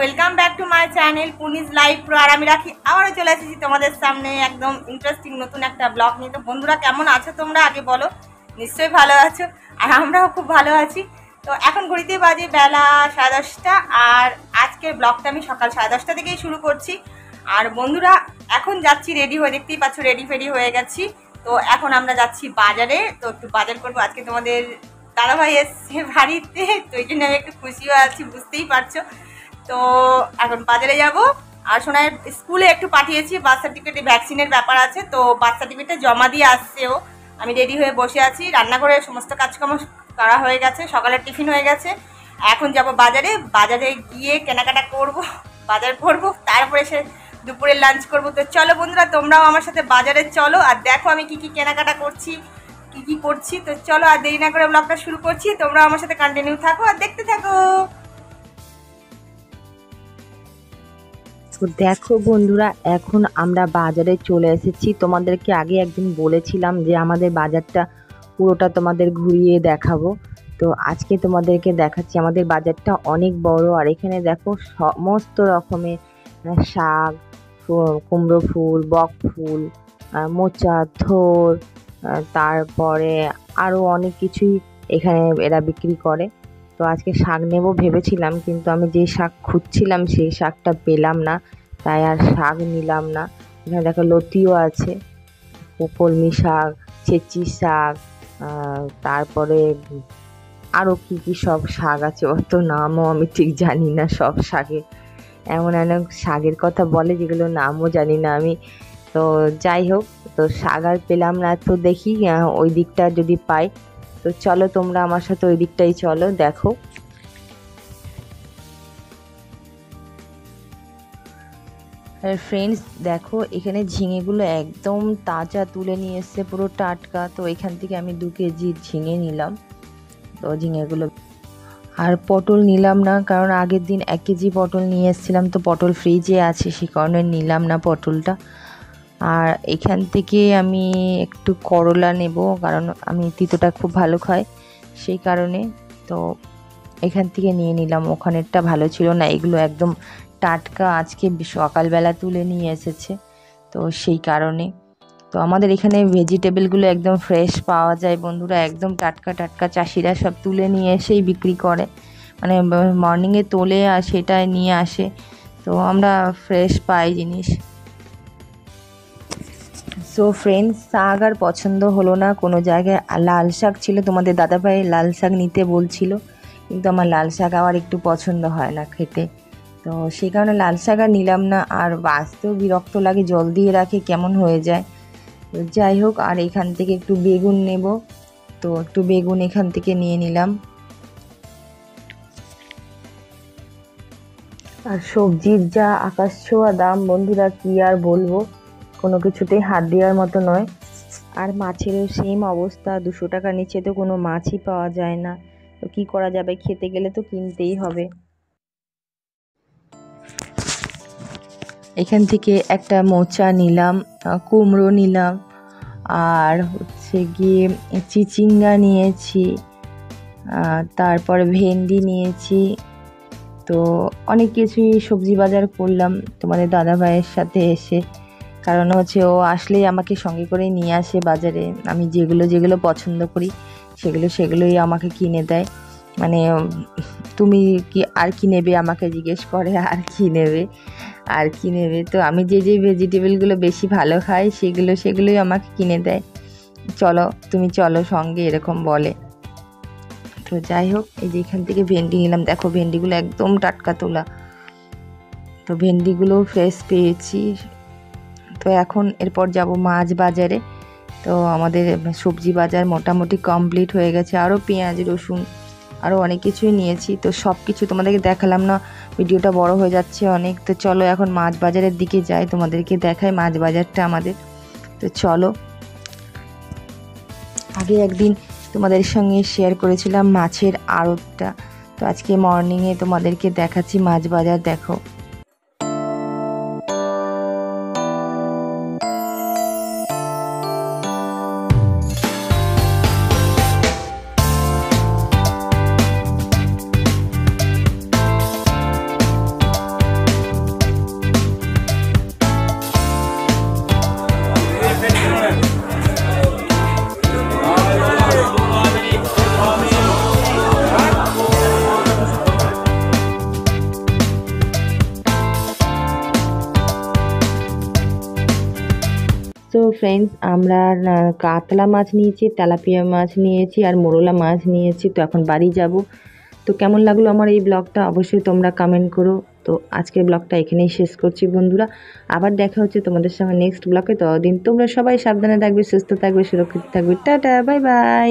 Welcome back to my channel পুনিস live pro আর আমি রাখি, আবারও চলে এসেছি তোমাদের সামনে একদম ইন্টারেস্টিং নতুন একটা ব্লগ নিয়ে। তো বন্ধুরা, কেমন আছো তোমরা? আগে বলো, নিশ্চয়ই ভালো আছো। আর আমরাও খুব ভালো আছি। তো এখন ঘড়িতে বাজে বেলা সাড়ে দশটা। আর আজকের ব্লগটা আমি সকাল সাড়ে দশটা থেকেই শুরু করছি। আর বন্ধুরা, এখন যাচ্ছি রেডি হয়ে, দেখতেই পাচ্ছ রেডি ফেডি হয়ে গেছি। তো এখন আমরা যাচ্ছি বাজারে। তো একটু বাজার করব। আজকে তোমাদের দাদাভাই এসছে বাড়িতে। তো এই জন্য আমি একটু খুশিও আছি, বুঝতেই পারছ। তো এখন বাজারে যাব। আর সোনার স্কুলে একটু পাঠিয়েছি বার্থ সার্টিফিকেটে ভ্যাকসিনের ব্যাপার আছে, তো বার্থ সার্টিফিকেটে জমা দিয়ে আসছে ও। আমি রেডি হয়ে বসে আছি রান্না করে সমস্ত কাজকর্ম করা হয়ে গেছে, সকালের টিফিন হয়ে গেছে। এখন যাব বাজারে বাজারে গিয়ে কেনাকাটা করব, বাজার করব, তারপরে সে দুপুরে লাঞ্চ করব। তো চলো বন্ধুরা, তোমরাও আমার সাথে বাজারে চলো, আর দেখো আমি কি কি কেনাকাটা করছি, কি কি করছি। তো চলো আর দেরি না করে ব্লগটা শুরু করছি তোমরা আমার সাথে কন্টিনিউ থাকো আর দেখতে থাকো। তো দেখো বন্ধুরা, এখন আমরা বাজারে চলে এসেছি। তোমাদেরকে আগে একদিন বলেছিলাম যে আমাদের বাজারটা পুরোটা তোমাদের ঘুরিয়ে দেখাবো। তো আজকে তোমাদেরকে দেখাচ্ছি, আমাদের বাজারটা অনেক বড় আর এখানে দেখো সমস্ত রকমের শাক কুমড়ো ফুল, বক ফুল মোচা, থোর তারপরে আরও অনেক কিছুই এখানে এরা বিক্রি করে। তো আজকে শাক নেব ভেবেছিলাম, কিন্তু আমি যে শাক খুঁজছিলাম সেই শাকটা পেলাম না, তাই আর শাক নিলাম না। এখানে দেখো লতিও আছে, কলমি শাক চেচি শাক তারপরে আরও কি কি সব শাক আছে, অত নামও আমি ঠিক জানি না সব শাকে। এমন এমন শাকের কথা বলে যেগুলো নামও জানি না আমি। তো যাই হোক, তো শাক আর পেলাম না, তো দেখি ওই দিকটা যদি পাই। তো চলো তোমরা আমার সাথে ওই দিকটাই চলো, দেখো। আর ফ্রেন্ডস দেখো, এখানে ঝিঙেগুলো একদম তাজা তুলে নিয়ে এসছে, পুরো টাটকা। তো এখান থেকে আমি দু কেজি ঝিঙে নিলাম। তো ঝিঙেগুলো আর পটল নিলাম না, কারণ আগের দিন এক কেজি পটল নিয়ে এসেছিলাম, তো পটল ফ্রিজে আছে সে কারণে নিলাম না পটলটা। আর এখান থেকে আমি একটু করলা নেব, কারণ আমি তিতোটা খুব ভালো খাই সেই কারণে। তো এখান থেকে নিয়ে নিলাম, ওখানেরটা ভালো ছিল না, এগুলো একদম টাটকা আজকে সকালবেলা তুলে নিয়ে এসেছে, তো সেই কারণে। তো আমাদের এখানে ভেজিটেবলগুলো একদম ফ্রেশ পাওয়া যায় বন্ধুরা, একদম টাটকা টাটকা চাষিরা সব তুলে নিয়ে এসেই বিক্রি করে। মানে মর্নিংয়ে তোলে আর সেটাই নিয়ে আসে, তো আমরা ফ্রেশ পাই জিনিস। সো ফ্রেন্ডস শাক আর পছন্দ হলো না। কোনো জায়গায় লাল শাক ছিল, তোমাদের দাদাভাই লাল শাক নিতে বলছিল, কিন্তু আমার লাল শাক আবার একটু পছন্দ হয় না খেতে। তো সেই কারণে লাল শাক আর নিলাম না, আর বাঁচতেও বিরক্ত লাগে, জল দিয়ে রাখে, কেমন হয়ে যায়? তো যাই হোক, আর এখান থেকে একটু বেগুন নেব। তো একটু বেগুন এখান থেকে নিয়ে নিলাম। আর সবজির যা আকাশ ছোঁয়া দাম, বন্ধুরা, কি আর বলব? কোনো কিছুতেই হাত দেওয়ার মতো নয়। আর মাছেরও সেম অবস্থা। দুশো টাকা নিচে তো কোনো মাছই পাওয়া যায় না। তো কি করা যাবে? খেতে গেলে তো কিনতেই হবে। এখান থেকে একটা মোচা নিলাম কুমড়ো নিলাম, আর হচ্ছে গিয়ে চিচিঙ্গা নিয়েছি তারপরে ভেন্ডি নিয়েছি। তো অনেক কিছুই সবজি বাজার করলাম। তোমাদের দাদা ভাইয়ের সাথে এসে কারণ হচ্ছে ও আসলেই আমাকে সঙ্গে করে নিয়ে আসে বাজারে। আমি যেগুলো যেগুলো পছন্দ করি, সেগুলো, সেগুলোই আমাকে কিনে দেয়। মানে তুমি কি আর কি নেবে আমাকে জিজ্ঞেস করে? আর কি নেবে? আর কি নেবে? তো আমি যে যে ভেজিটেবলগুলো বেশি ভালো খাই, সেগুলো, সেগুলোই আমাকে কিনে দেয়। চলো, তুমি চলো সঙ্গে, এরকম বলে। তো যাই হোক, এই যে এখান থেকে ভেন্ডি নিলাম। দেখো, ভেন্ডিগুলো একদম টাটকা তোলা। তো ভেন্ডিগুলো ফ্রেশ পেয়েছি। তো এখন এরপর যাব মাছ বাজারে। তো আমাদের সবজি বাজার মোটামুটি কমপ্লিট হয়ে গেছে। আরও পেঁয়াজ, রসুন আরও অনেক কিছুই নিয়েছি। তো সব কিছু তোমাদেরকে দেখালাম না, ভিডিওটা বড় হয়ে যাচ্ছে অনেক। তো চলো এখন মাছ বাজারের দিকে যাই, তোমাদেরকে দেখাই মাছ বাজারটা আমাদের। তো চলো। আগে একদিন তোমাদের সঙ্গে শেয়ার করেছিলাম মাছের আড়তটা। তো আজকে মর্নিংয়ে তোমাদেরকে দেখাচ্ছি মাছ বাজার, দেখো। ফ্রেন্ডস আমরা কাতলা মাছ নিয়েছি, তেলাপিয়া মাছ নিয়েছি আর মোরলা মাছ নিয়েছি, তো এখন বাড়ি যাব। তো কেমন লাগল আমার এই ব্লগটা? অবশ্যই তোমরা কমেন্ট করো। তো আজকের ব্লগটা এখানেই শেষ করছি বন্ধুরা। আবার দেখা হচ্ছে তোমাদের সঙ্গে নেক্সট ব্লগে। ততদিন তোমরা সবাই সাবধানে থাকবে, সুস্থ থাকবে, সুরক্ষিত থাকবে। Tata bye bye